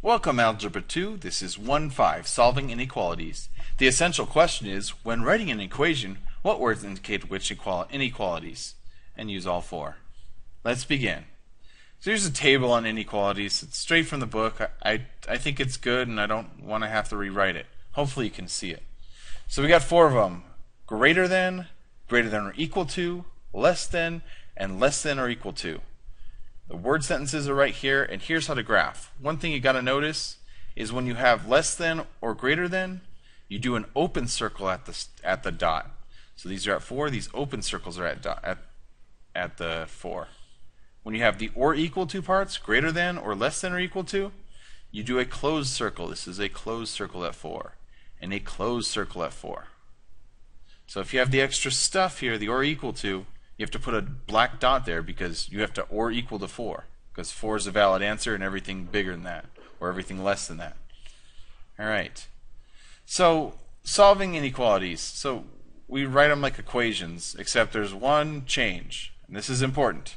Welcome Algebra 2. This is 1-5, Solving Inequalities. The essential question is, when writing an equation, what words indicate which inequalities? And use all four. Let's begin. So here's a table on inequalities. It's straight from the book. I, I, I think it's good and I don't want to have to rewrite it. Hopefully you can see it. So we got four of them. Greater than, greater than or equal to, less than, and less than or equal to. The word sentences are right here, and here's how to graph. One thing you got to notice is when you have less than or greater than, you do an open circle at the at the dot. So these are at four. These open circles are at dot, at at the four. When you have the or equal to parts, greater than or less than or equal to, you do a closed circle. This is a closed circle at four, and a closed circle at four. So if you have the extra stuff here, the or equal to, you have to put a black dot there because you have to or equal to 4 because 4 is a valid answer and everything bigger than that or everything less than that. All right. So solving inequalities. So we write them like equations except there's one change and this is important.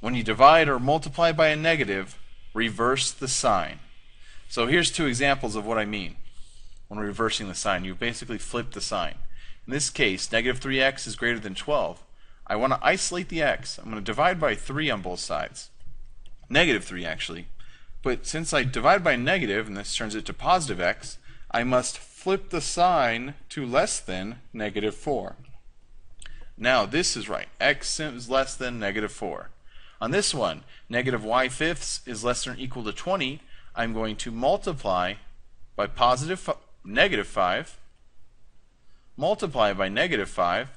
When you divide or multiply by a negative, reverse the sign. So here's two examples of what I mean when reversing the sign. You basically flip the sign. In this case, negative 3x is greater than 12. I want to isolate the x. I'm going to divide by 3 on both sides. Negative 3 actually. But since I divide by negative, and this turns it to positive x, I must flip the sign to less than negative 4. Now this is right. x is less than negative 4. On this one, negative y fifths is less than or equal to 20. I'm going to multiply by positive negative 5, multiply by negative 5,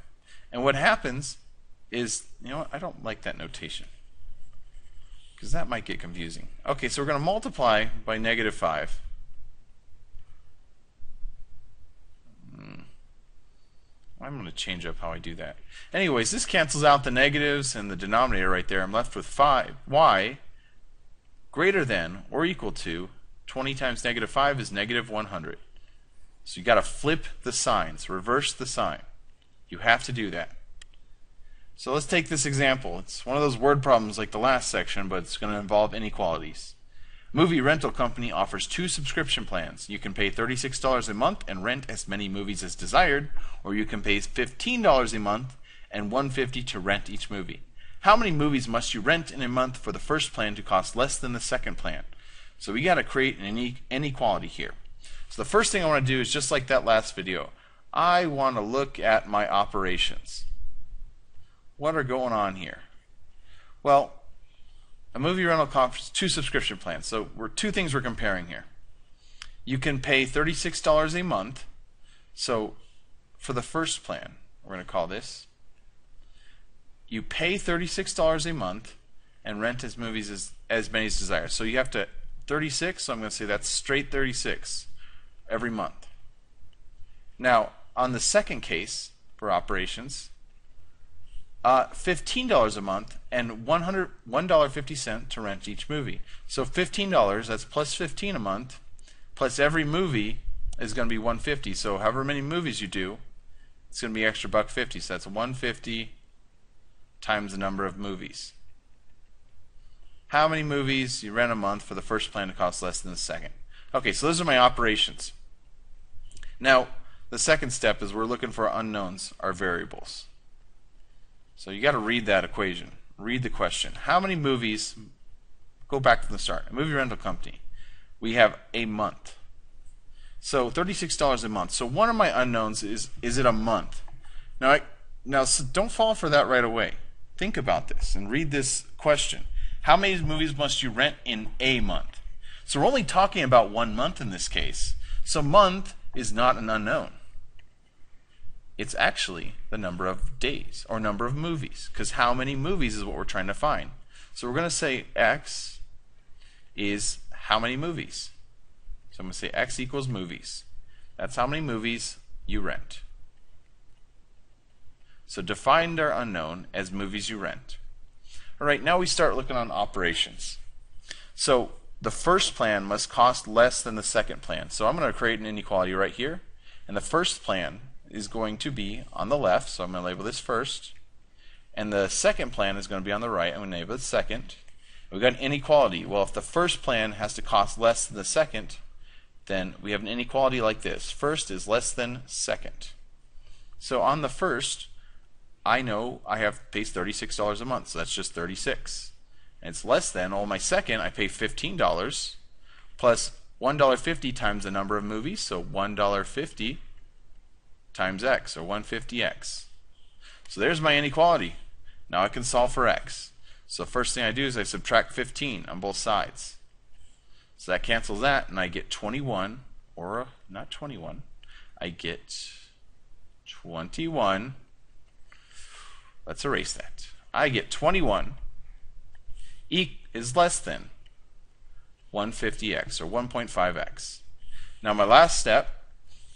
and what happens is, you know what, I don't like that notation. Because that might get confusing. Okay, so we're going to multiply by negative 5. Hmm. I'm going to change up how I do that. Anyways, this cancels out the negatives and the denominator right there. I'm left with 5. y greater than or equal to 20 times negative 5 is negative 100. So you got to flip the signs, reverse the sign. You have to do that. So let's take this example. It's one of those word problems like the last section, but it's going to involve inequalities. Movie rental company offers two subscription plans. You can pay $36 a month and rent as many movies as desired, or you can pay $15 a month and 150 to rent each movie. How many movies must you rent in a month for the first plan to cost less than the second plan? So we got to create an inequality here. So the first thing I want to do is just like that last video. I want to look at my operations what are going on here? Well, a movie rental conference, two subscription plans. So we're two things we're comparing here. You can pay $36 a month. So for the first plan, we're going to call this. You pay $36 a month and rent as movies as, as many as desired. So you have to 36, so I'm going to say that's straight 36 every month. Now, on the second case for operations, uh, $15 a month and $1.50 to rent each movie. So $15, that's plus 15 a month, plus every movie is going to be 150. So however many movies you do, it's going to be extra buck 50. So that's 150 times the number of movies. How many movies you rent a month for the first plan to cost less than the second? Okay, so those are my operations. Now, the second step is we're looking for unknowns, our variables. So you got to read that equation. Read the question. How many movies? Go back from the start. A movie rental company. We have a month. So $36 a month. So one of my unknowns is is it a month? Now I, now so don't fall for that right away. Think about this and read this question. How many movies must you rent in a month? So we're only talking about one month in this case. So month is not an unknown it's actually the number of days or number of movies because how many movies is what we're trying to find. So we're going to say x is how many movies. So I'm going to say x equals movies. That's how many movies you rent. So define our unknown as movies you rent. All right, now we start looking on operations. So the first plan must cost less than the second plan. So I'm going to create an inequality right here. And the first plan is going to be on the left, so I'm going to label this first. And the second plan is going to be on the right. I'm going to label it second. We've got an inequality. Well, if the first plan has to cost less than the second, then we have an inequality like this. First is less than second. So on the first, I know I have pays $36 a month, so that's just 36. And it's less than, on my second, I pay $15 plus $1.50 times the number of movies, so $1.50 times x, or 150x. So there's my inequality. Now I can solve for x. So first thing I do is I subtract 15 on both sides. So that cancels that, and I get 21, or not 21, I get 21. Let's erase that. I get 21 e is less than 150x, or 1.5x. Now my last step,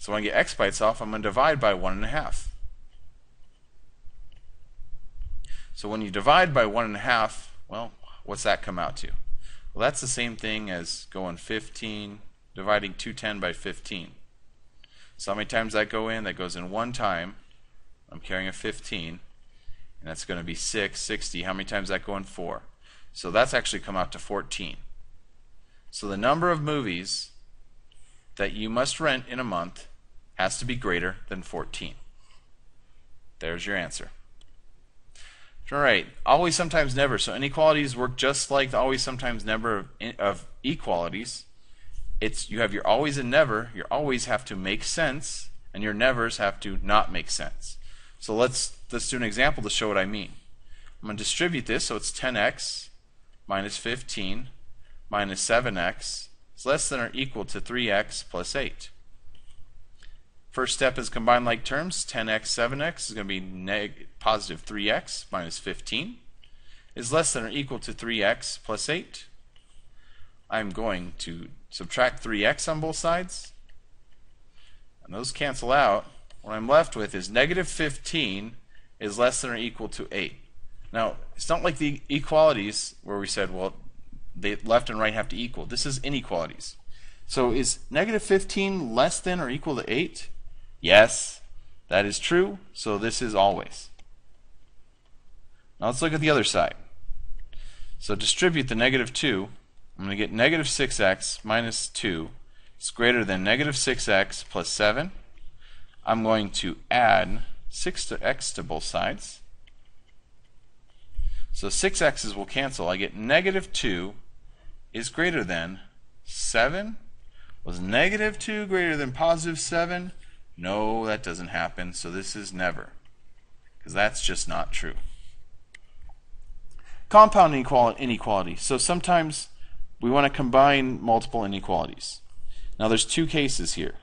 so when I get x by itself, I'm going to divide by 1.5. So when you divide by 1.5, well, what's that come out to? Well, that's the same thing as going 15, dividing 210 by 15. So how many times that go in? That goes in one time. I'm carrying a 15, and that's going to be 6, 60. How many times that go in? 4. So that's actually come out to 14. So the number of movies that you must rent in a month has to be greater than 14. There's your answer. All right, always, sometimes, never. So inequalities work just like the always, sometimes, never of, of equalities. It's you have your always and never. Your always have to make sense, and your nevers have to not make sense. So let's let's do an example to show what I mean. I'm going to distribute this so it's 10x minus 15 minus 7x is less than or equal to 3x plus 8. First step is combine like terms. 10x, 7x is going to be positive 3x minus 15 is less than or equal to 3x plus 8. I'm going to subtract 3x on both sides. And those cancel out. What I'm left with is negative 15 is less than or equal to 8. Now, it's not like the equalities where we said, well, the left and right have to equal. This is inequalities. So is negative 15 less than or equal to 8? Yes, that is true. So this is always. Now let's look at the other side. So distribute the negative 2. I'm going to get negative 6x minus 2 is greater than negative 6x plus 7. I'm going to add 6 to x to both sides. So 6x's will cancel. I get negative 2 is greater than 7. Was negative 2 greater than positive 7? No, that doesn't happen, so this is never. Because that's just not true. Compound inequality. So sometimes we want to combine multiple inequalities. Now there's two cases here.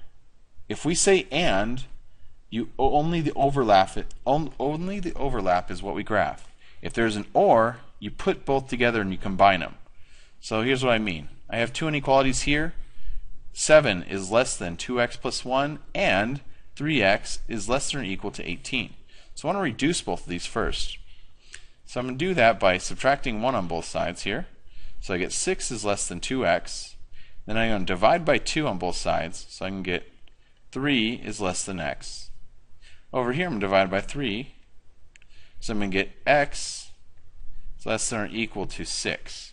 If we say and, you only the overlap it, only the overlap is what we graph. If there's an or, you put both together and you combine them. So here's what I mean. I have two inequalities here. 7 is less than 2x plus 1, and 3x is less than or equal to 18. So I want to reduce both of these first. So I'm going to do that by subtracting 1 on both sides here. So I get 6 is less than 2x. Then I'm going to divide by 2 on both sides, so I can get 3 is less than x. Over here I'm going to divide by 3, so I'm going to get x is less than or equal to 6.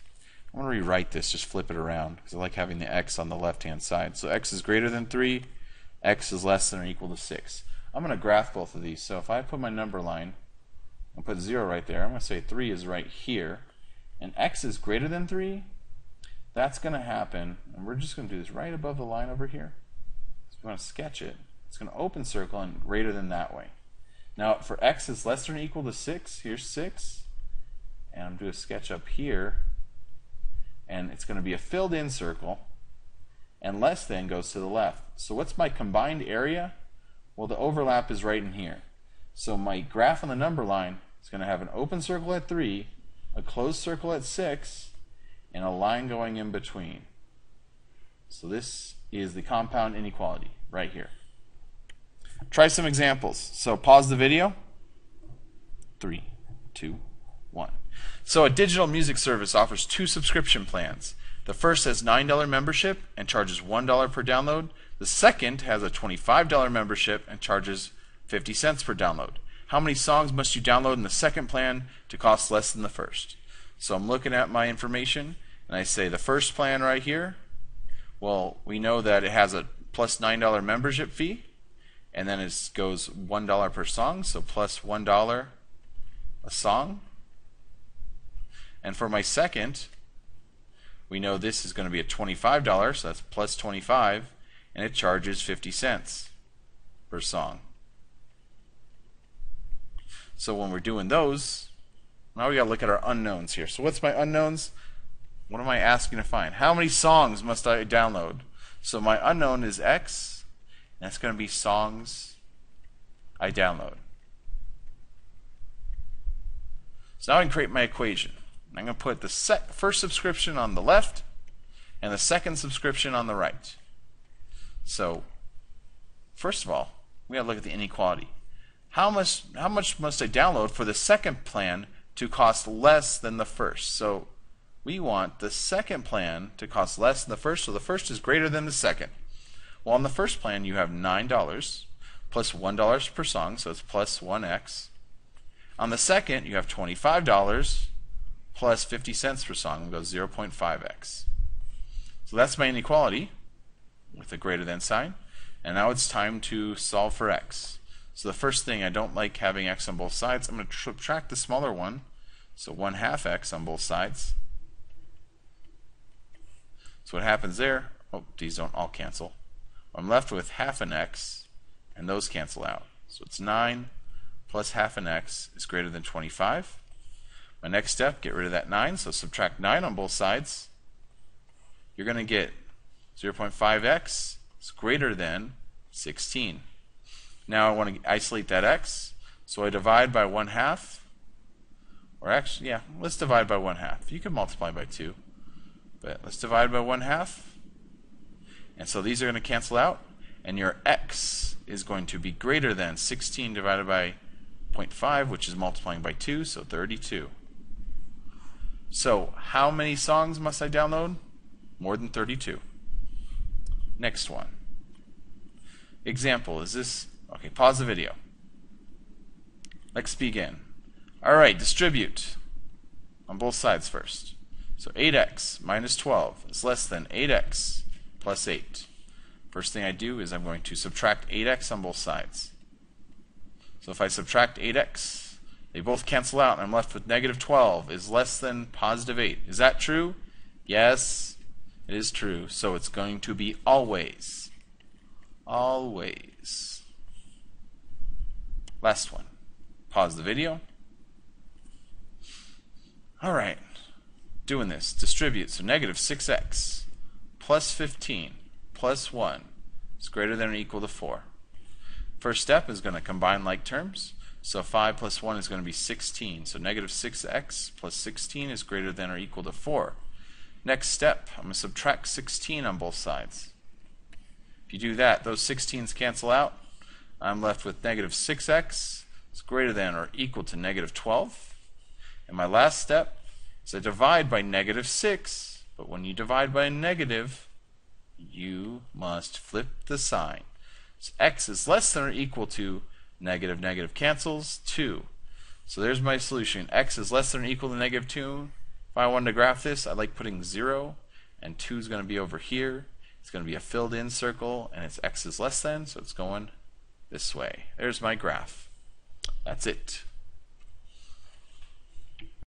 I want to rewrite this, just flip it around, because I like having the x on the left-hand side. So x is greater than 3, x is less than or equal to 6. I'm going to graph both of these. So if I put my number line and put 0 right there, I'm going to say 3 is right here, and x is greater than 3, that's going to happen, and we're just going to do this right above the line over here. So we want to sketch it. It's going to open circle and greater than that way. Now for x is less than or equal to 6, here's 6, and I'm going to do a sketch up here and it's going to be a filled in circle, and less than goes to the left. So what's my combined area? Well, the overlap is right in here. So my graph on the number line is going to have an open circle at 3, a closed circle at 6, and a line going in between. So this is the compound inequality right here. Try some examples. So pause the video. Three, two, one. So a digital music service offers two subscription plans. The first has $9 membership and charges $1 per download. The second has a $25 membership and charges 50 cents per download. How many songs must you download in the second plan to cost less than the first? So I'm looking at my information and I say the first plan right here, well, we know that it has a plus $9 membership fee and then it goes $1 per song, so plus 1 a song. And for my second, we know this is going to be at $25, so that's plus 25, and it charges 50 cents per song. So when we're doing those, now we got to look at our unknowns here. So what's my unknowns? What am I asking to find? How many songs must I download? So my unknown is X, and that's going to be songs I download. So now I can create my equation. I'm going to put the first subscription on the left and the second subscription on the right. So, first of all, we got to look at the inequality. How much, how much must I download for the second plan to cost less than the first? So, we want the second plan to cost less than the first, so the first is greater than the second. Well, on the first plan, you have $9 plus 1 per song, so it's plus 1x. On the second, you have $25 plus 50 cents per song, goes 0.5x. So that's my inequality with a greater than sign. And now it's time to solve for x. So the first thing, I don't like having x on both sides. I'm going to subtract the smaller one. So 1 half x on both sides. So what happens there, oh, these don't all cancel. I'm left with half an x, and those cancel out. So it's 9 plus half an x is greater than 25. My next step, get rid of that 9, so subtract 9 on both sides. You're going to get 0.5x is greater than 16. Now I want to isolate that x, so I divide by 1 half, or actually, yeah, let's divide by 1 half. You can multiply by 2, but let's divide by 1 half. And so these are going to cancel out, and your x is going to be greater than 16 divided by 0.5, which is multiplying by 2, so 32. So, how many songs must I download? More than 32. Next one. Example, is this, okay, pause the video. Let's begin. Alright, distribute on both sides first. So 8x minus 12 is less than 8x plus 8. First thing I do is I'm going to subtract 8x on both sides. So if I subtract 8x they both cancel out, and I'm left with negative 12 is less than positive 8. Is that true? Yes, it is true. So it's going to be always. Always. Last one. Pause the video. Alright. Doing this. Distribute. So negative 6x plus 15 plus 1 is greater than or equal to 4. First step is going to combine like terms. So 5 plus 1 is going to be 16. So negative 6x plus 16 is greater than or equal to 4. Next step, I'm going to subtract 16 on both sides. If you do that, those 16s cancel out. I'm left with negative 6x is greater than or equal to negative 12. And my last step is I divide by negative 6. But when you divide by a negative, you must flip the sign. So x is less than or equal to Negative, negative cancels. 2. So there's my solution. x is less than or equal to negative 2. If I wanted to graph this, I like putting 0, and 2 is going to be over here. It's going to be a filled in circle, and it's x is less than, so it's going this way. There's my graph. That's it.